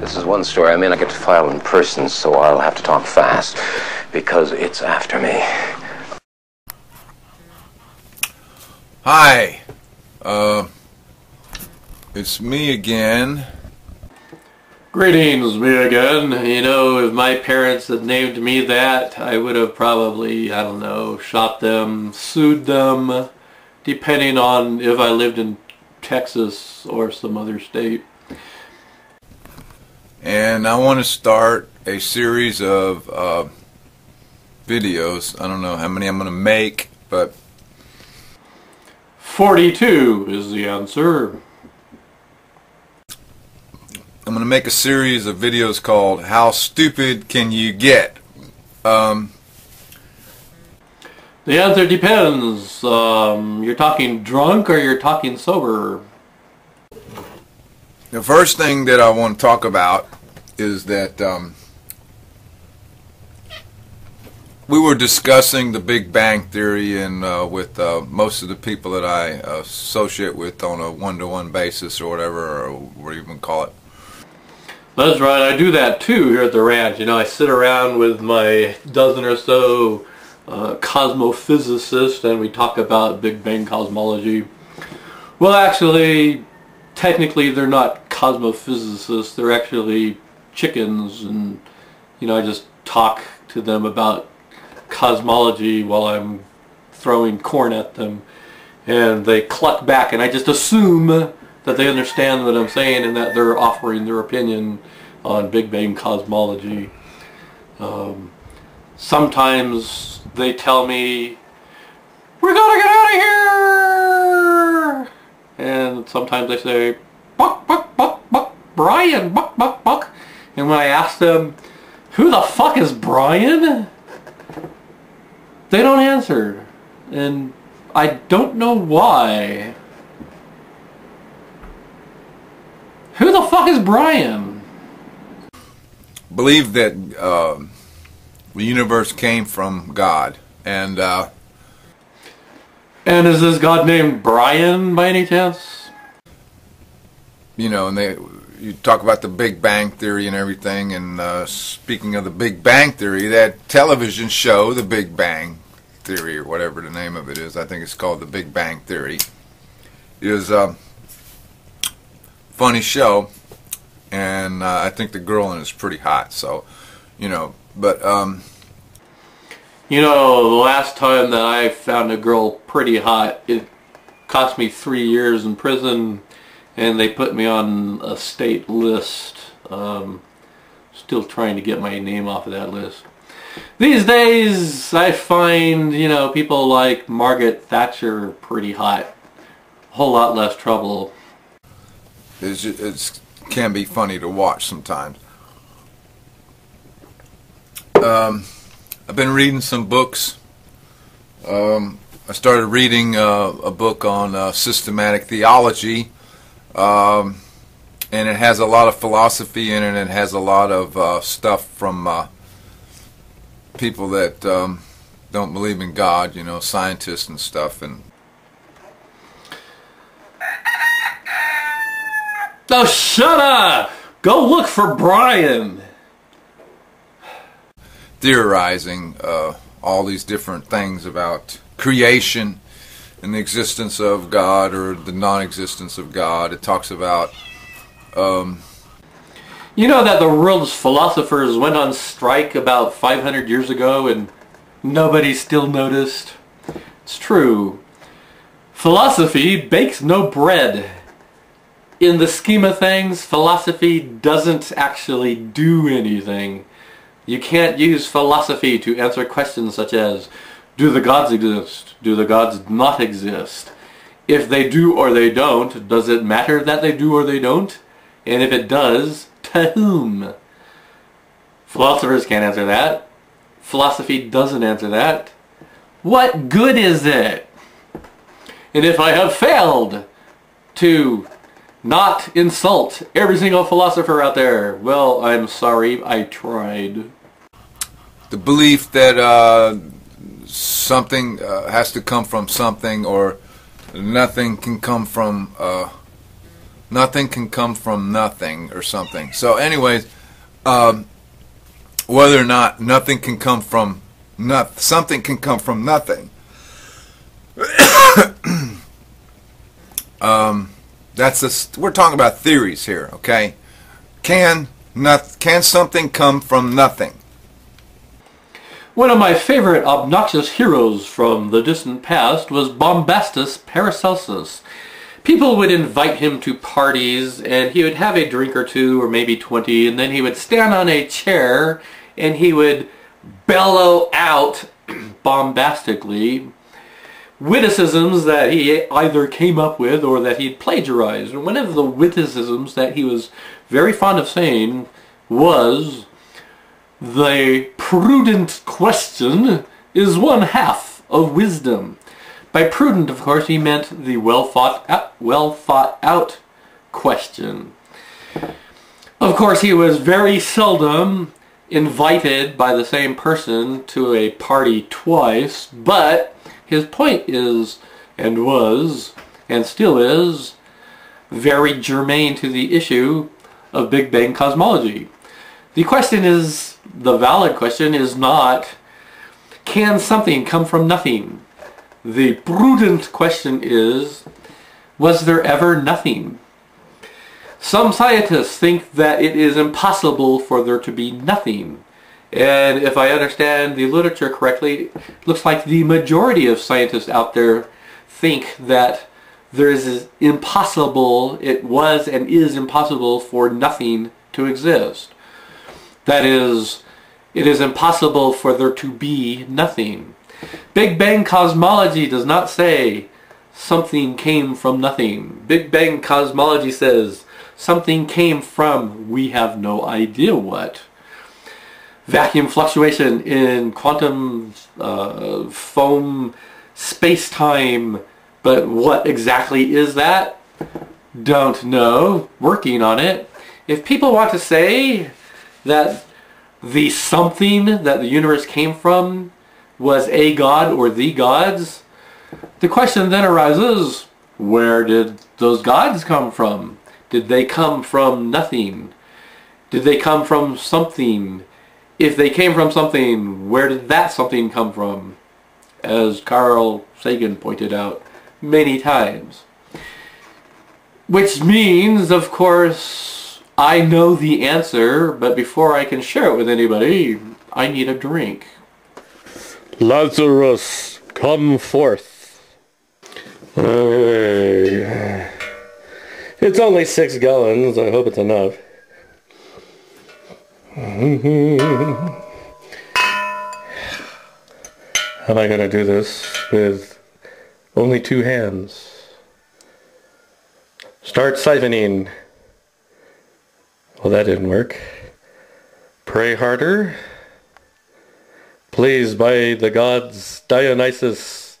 This is one story I may not get to file in person, so I'll have to talk fast because it's after me. Hi, uh, it's me again. Greetings, me again. You know, if my parents had named me that, I would have probably, I don't know, shot them, sued them, depending on if I lived in Texas or some other state. And I want to start a series of uh, videos. I don't know how many I'm going to make, but 42 is the answer. I'm going to make a series of videos called How Stupid Can You Get? Um, The answer depends. Um, you're talking drunk or you're talking sober? The first thing that I want to talk about is that um, we were discussing the Big Bang Theory and uh, with uh, most of the people that I associate with on a one-to-one basis or whatever, or what do you even call it. That's right, I do that too here at the ranch. You know, I sit around with my dozen or so uh, cosmophysicists and we talk about Big Bang cosmology. Well, actually, technically they're not cosmophysicists, they're actually chickens and, you know, I just talk to them about cosmology while I'm throwing corn at them and they cluck back and I just assume that they understand what I'm saying and that they're offering their opinion on Big Bang cosmology. Um, sometimes they tell me, we're gonna get out of here! And sometimes they say, buck, buck, buck, buck, Brian, buck, buck, buck. And when I ask them, who the fuck is Brian? They don't answer. And I don't know why. Who the fuck is Brian? Believe that uh, the universe came from God, and uh, And is this god named Brian by any chance? you know, and they you talk about the Big Bang Theory and everything. And uh, speaking of the Big Bang Theory, that television show, The Big Bang Theory, or whatever the name of it is, I think it's called The Big Bang Theory, is a funny show, and uh, I think the girl in it is pretty hot. So, you know, but um, You know, the last time that I found a girl pretty hot, it cost me three years in prison, and they put me on a state list. Um, still trying to get my name off of that list. These days, I find, you know, people like Margaret Thatcher pretty hot. A whole lot less trouble. it's can be funny to watch sometimes. Um, I've been reading some books. Um, I started reading uh, a book on uh, systematic theology, um, and it has a lot of philosophy in it. and It has a lot of uh, stuff from uh, people that um, don't believe in God, you know, scientists and stuff, and Oh, shut up! Go look for Brian! theorizing uh, all these different things about creation and the existence of God or the non-existence of God. It talks about um, You know that the world's philosophers went on strike about 500 years ago and nobody still noticed? It's true. Philosophy bakes no bread. In the scheme of things, philosophy doesn't actually do anything. You can't use philosophy to answer questions such as, do the gods exist? Do the gods not exist? If they do or they don't, does it matter that they do or they don't? And if it does, to whom? Philosophers can't answer that. Philosophy doesn't answer that. What good is it? And if I have failed to not insult every single philosopher out there, well, I'm sorry, I tried. the belief that uh, something uh, has to come from something or nothing can come from uh, Nothing can come from nothing or something. So, anyways, um, whether or not nothing can come from not something can come from nothing. um, that's a, we're talking about theories here, okay? Can not can something come from nothing? One of my favorite obnoxious heroes from the distant past was Bombastus Paracelsus. People would invite him to parties and he would have a drink or two or maybe 20 and then he would stand on a chair and he would bellow out bombastically witticisms that he either came up with or that he'd plagiarized. And one of the witticisms that he was very fond of saying was, the prudent question is one half of wisdom. By prudent, of course, he meant the well thought out, well thought out question. Of course, he was very seldom invited by the same person to a party twice, but his point is, and was, and still is, very germane to the issue of Big Bang cosmology. The question is, the valid question is not, can something come from nothing? The prudent question is, was there ever nothing? Some scientists think that it is impossible for there to be nothing. And if I understand the literature correctly, it looks like the majority of scientists out there think that there is impossible, it was and is impossible for nothing to exist. That is, it is impossible for there to be nothing. Big Bang cosmology does not say something came from nothing. Big Bang cosmology says something came from we have no idea what vacuum fluctuation in quantum uh, foam space-time. But what exactly is that? Don't know. Working on it. If people want to say that the something that the universe came from was a god or the gods, the question then arises, where did those gods come from? Did they come from nothing? Did they come from something? if they came from something, where did that something come from? As Carl Sagan pointed out many times. Which means, of course, I know the answer, but before I can share it with anybody, I need a drink. Lazarus, come forth. It's only six gallons. I hope it's enough. How am I going to do this with only two hands? Start siphoning. Well, that didn't work. Pray harder. Please, by the gods Dionysus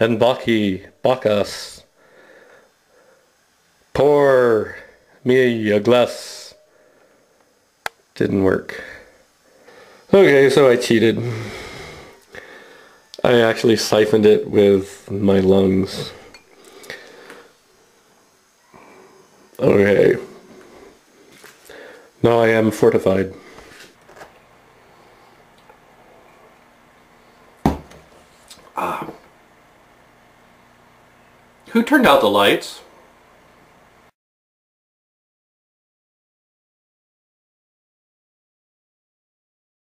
and Bacchus, pour me a glass didn't work. Okay, so I cheated. I actually siphoned it with my lungs. Okay. Now I am fortified. Ah. Who turned out the lights?